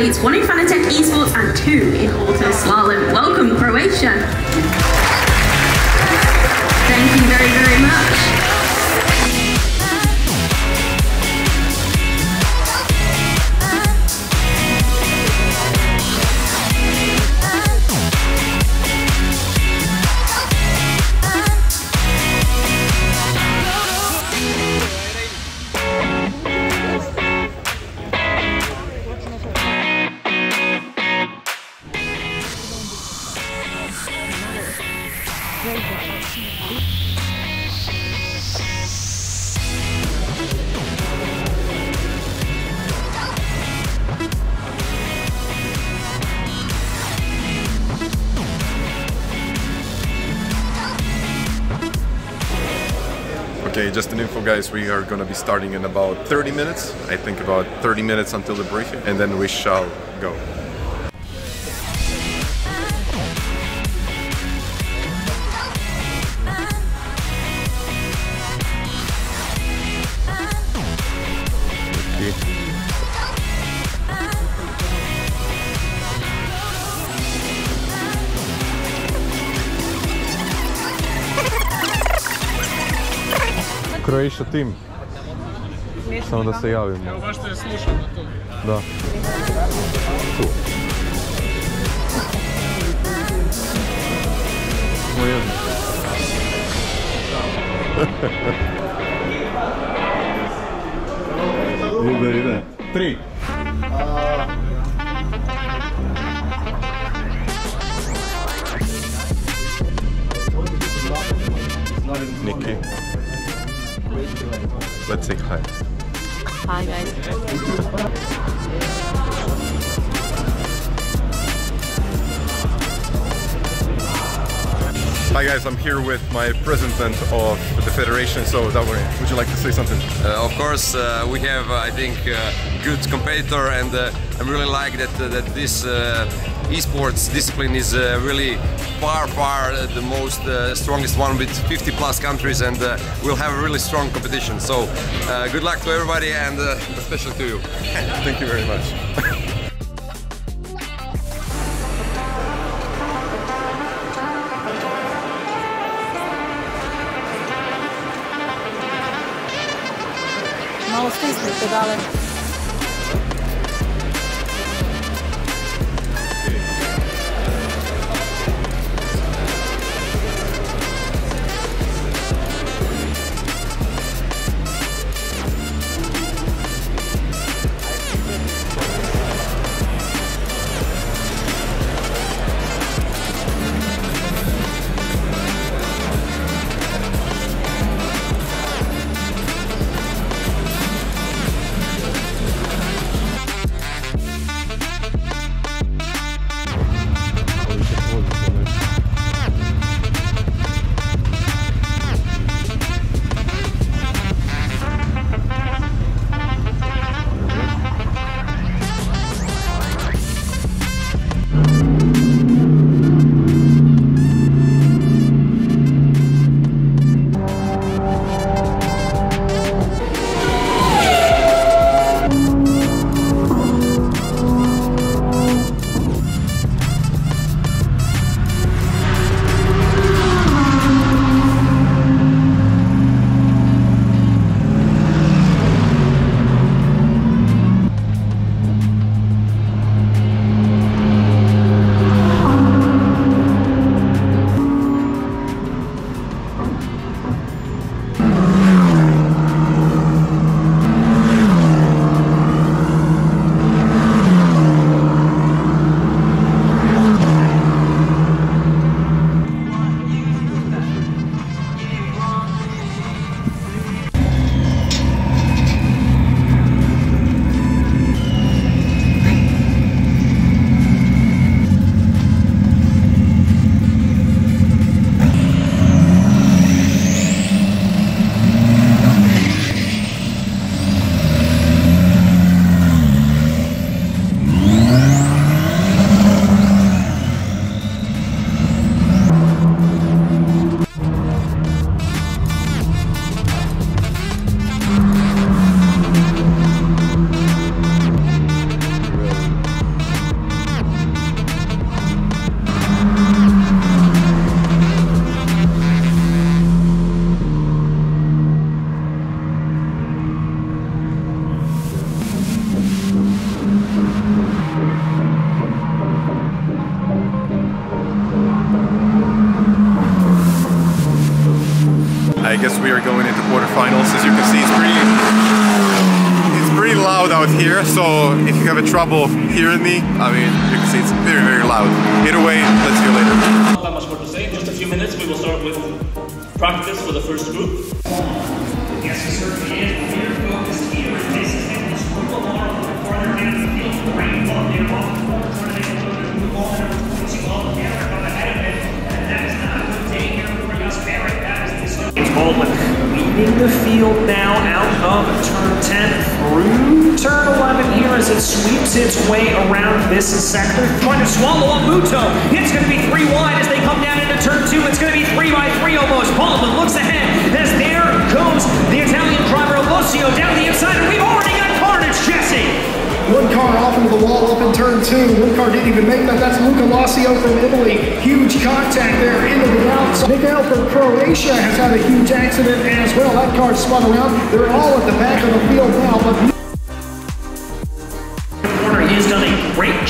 athletes, one in Fanatec Esports and two in auto slalom. Welcome, Croatia. Okay, just an info guys, we are gonna be starting in about 30 minutes. I think about 30 minutes until the briefing and then we shall go. Croatia team. Samo da se javimo. Evo baš te slušam na to. Da. Tu. Smo jedno. ide, ide. Tri. Let's say hi. Hi guys. Hi guys, I'm here with my president of the federation. So, Davor, would you like to say something? Uh, of course, uh, we have, uh, I think, uh, good competitor, and uh, I really like that uh, that this uh, esports discipline is uh, really far, far uh, the most uh, strongest one with 50 plus countries, and uh, we'll have a really strong competition. So, uh, good luck to everybody, and uh, especially to you. Thank you very much. Malo stisni pedale. I guess we are going into quarterfinals. As you can see, it's pretty it's pretty loud out here. So if you have a trouble hearing me, I mean, you can see it's very very loud. Either way, let's see you later. Not that much more to say. In just a few minutes, we will start with practice for the first group. Yes, it certainly is. We are focused here. This is group of are farther down the field. Great ball there off the ball. Trying to make a Baldwin leading the field now out of turn 10 through turn 11 here as it sweeps its way around this sector. Trying to swallow up Muto. It's going to be three wide as they come down into turn 2. It's going to be three by three almost. Baldwin looks ahead as there goes the Italian driver Alosio down the inside. And we've already got carnage, Jesse. One car off into the wall up in turn two. One car didn't even make that. That's Luca Lassio from Italy. Huge contact there into the outside. Miguel from Croatia has had a huge accident as well. That car spun around. They're all at the back of the field now, but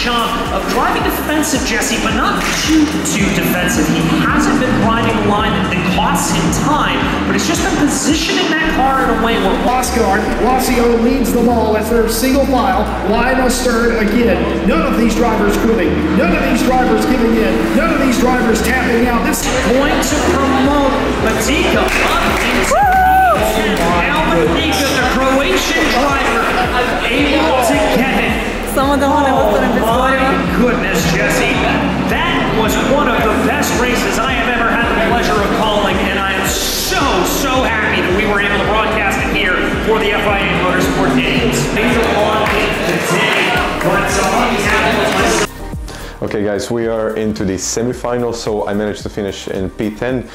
of driving defensive, Jesse, but not too, too defensive. He hasn't been riding a line that, costs him time, but it's just been positioning that car in a way where Oscar Lassio leads the ball as they're single file. Line astern again. None of these drivers quitting. None of these drivers giving in. None of these drivers tapping out. This is going to promote Matika up into now Matika, the Croatian driver, able to get it. Samo da ona ostane bez Oh goriva. my goodness, Jesse. That was one of the best races I have ever had the pleasure of calling, and I am so, so happy that we were able to broadcast it here for the FIA Motorsport Games. Later on today, but on behalf of myself, Okay, guys, we are into the semifinals, so I managed to finish in P10.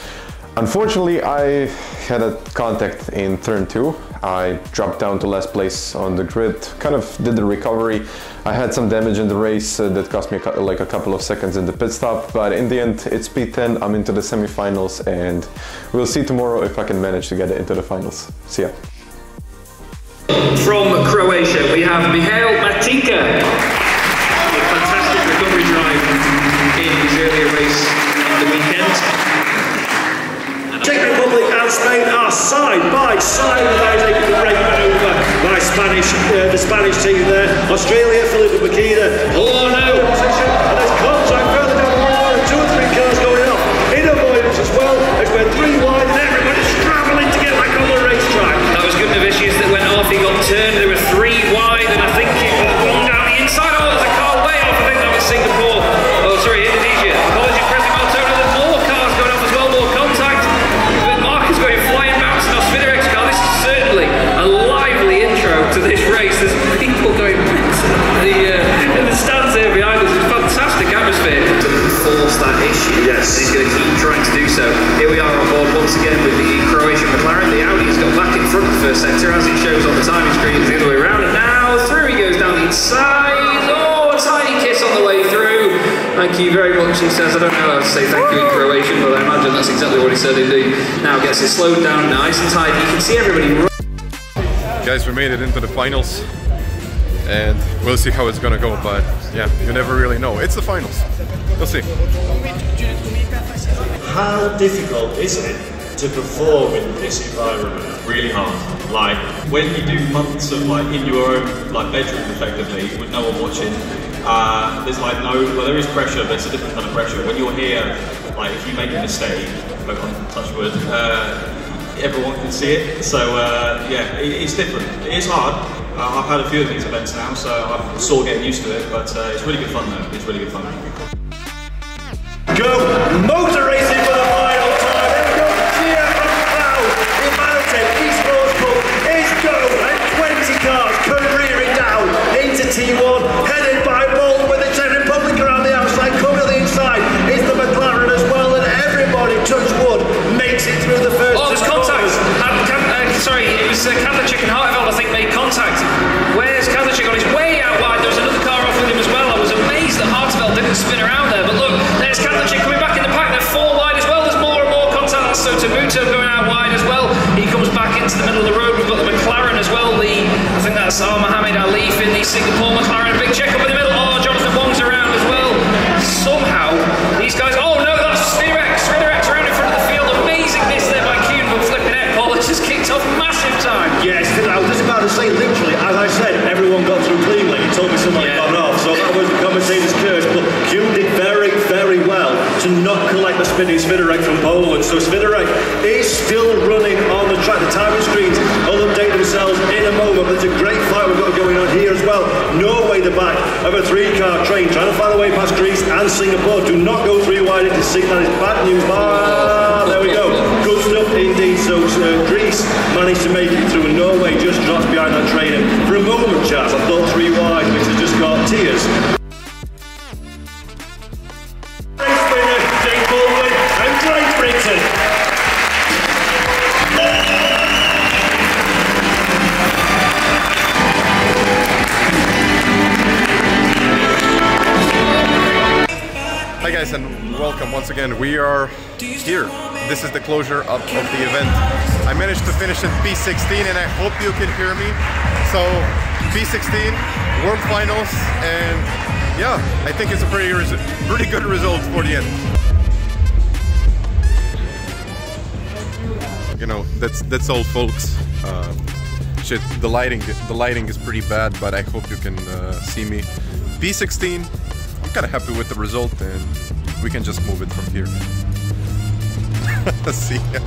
Unfortunately, I had a contact in turn two. I dropped down to last place on the grid, kind of did the recovery. I had some damage in the race uh, that cost me a, like a couple of seconds in the pit stop, but in the end, it's P10. I'm into the semifinals, and we'll see tomorrow if I can manage to get it into the finals. See ya. From Croatia, we have Mihael Matika. Spain are side by side without a great maneuver by Spanish, uh, the Spanish team there. Australia, Felipe Makina. Oh no! Keep trying to do so. Here we are on board once again with the Croatian McLaren. The Audi's got back in front of the first sector as it shows on the timing screen. The other way around. And now through he goes down the inside. Oh, a tiny kiss on the way through. Thank you very much, he says. I don't know how to say thank you in Croatian, but I imagine that's exactly what he said indeed. Now gets it slowed down nice and tight. You can see everybody. Guys, we made it into the finals, and we'll see how it's gonna go. But yeah, you never really know. It's the finals. We'll see. How difficult is it to perform in this environment? really hard. Like when you do months of like in your own like bedroom effectively with no one watching, uh, there's like no well there is pressure, but it's a different kind of pressure. When you're here, like if you make a mistake, like on touch wood, uh, everyone can see it. So uh, yeah, it, it's different. It is hard. Uh, I've had a few of these events now, so I'm sort of getting used to it. But uh, it's really good fun though. It's really good fun. Go motor racing for the final time. There we go. Cheer from the crowd. The Fanatec Esports Cup is go. And 20 cars careering down into T1, headed by Bolt with the Czech Republic around the outside. Coming on the inside is the McLaren as well. And everybody, touch wood, makes it through the first Oh, there's two contact. corners. Uh, uh, sorry, it was uh, Kavlicek and Hartwell, I I was just about to say, literally, as I said, everyone got through cleanly. He told me someone had gone off, so that was the commentator's curse. But Q did very, very well to not collect the spinning Sviderek from Poland. So Sviderek is still running on the track. The timing screens will update themselves in a moment. But it's a great fight we've got going on here as well. Norway, the back of a three-car train, trying to find a way past Greece and Singapore. Do not go three wide into Sing. That is bad news. Ah, there we go. Good stuff indeed. So uh, Greece managed to make here. This is the closure of, of the event. I managed to finish in P16 and I hope you can hear me. So P16, World Finals and yeah, I think it's a pretty, pretty good result for the end. You know, that's that's all folks. Um, shit, the lighting the lighting is pretty bad, but I hope you can uh, see me. P16, I'm kind of happy with the result, and we can just move it from here. See ya.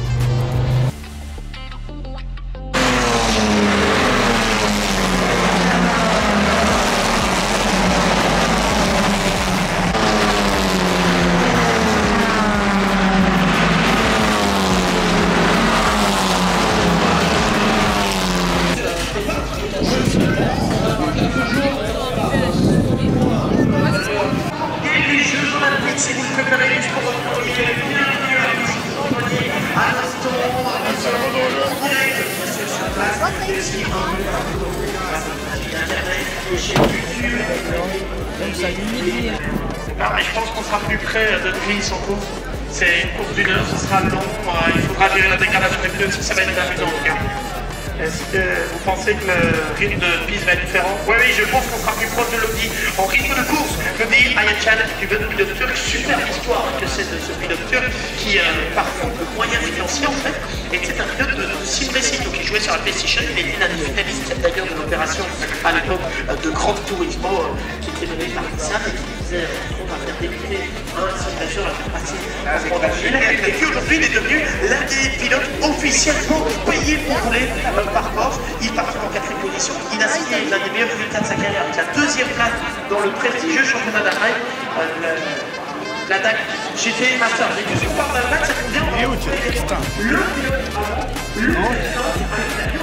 Et Je pense qu'on sera plus près de Gris sans course. C'est une course d'une heure, ce sera long, euh, il faudra gérer la dégradation des pneus, ça va être amusant en tout cas. Est-ce que vous pensez que le rythme de piste va être différent? Oui, oui, je pense qu'on sera plus proche de l'Audi. En rythme de course, l'Audi Ayachan, du pilote turc, super histoire que c'est de ce pilote turc qui, euh, par faute de moyens financiers en fait, était un pilote de, sim racing, donc il jouait sur la PlayStation, il était des d'ailleurs de l'opération à l'époque de Grand Turismo euh, qui était menée par Nissan et qui disait euh, on va faire débuter un simulateur à faire passer monde entier. Et puis aujourd'hui, il est devenu l'un des pilotes officiellement payés pour rouler euh, par Porsche. Il part en quatrième position. Il a signé l'un des meilleurs résultats de sa carrière avec la deuxième place dans le prestigieux championnat d'Allemagne. euh, le- la DAC GT Master. Et que je parle d'Allemagne, ça tombe bien. Le pilote le pilote